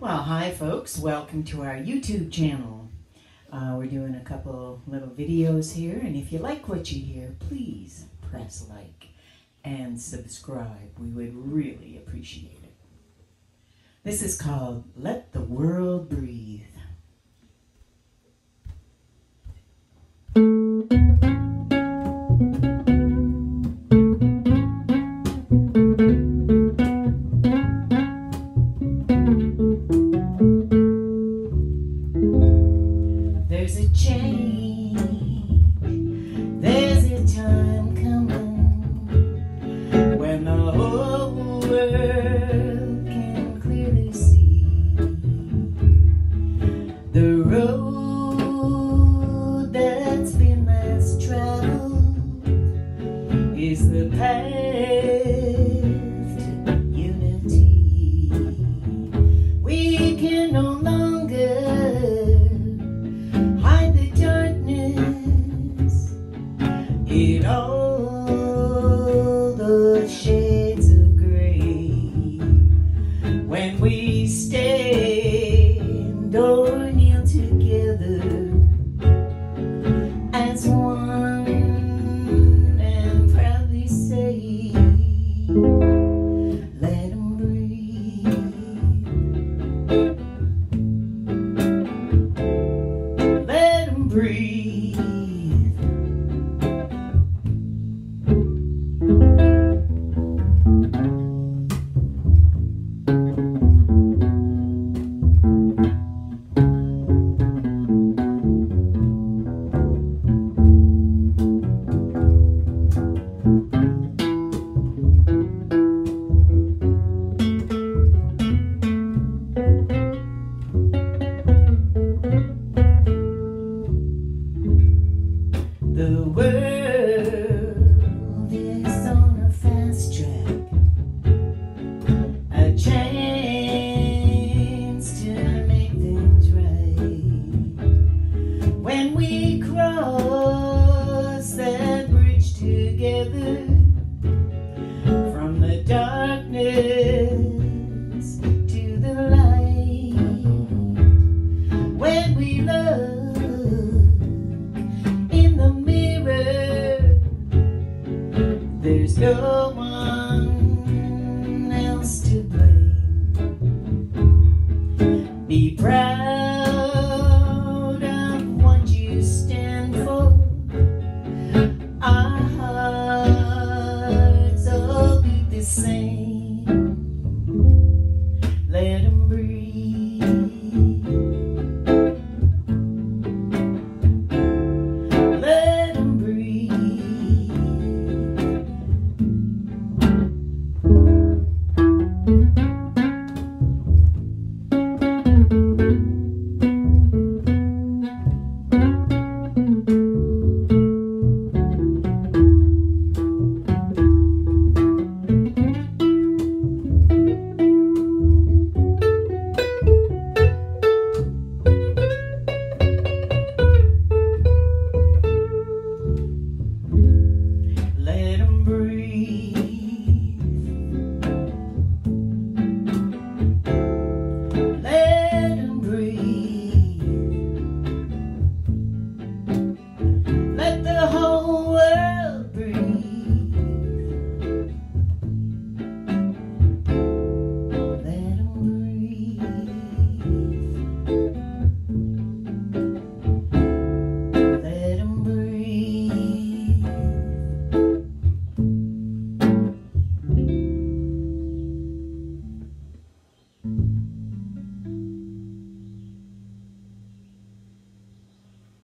Well, hi folks, welcome to our YouTube channel. Uh, we're doing a couple little videos here, and if you like what you hear, please press like and subscribe. We would really appreciate it. This is called Let the World Breathe. the path to unity. We can no longer hide the darkness in all the shades of gray. When we stand or kneel together as one. no one else to blame.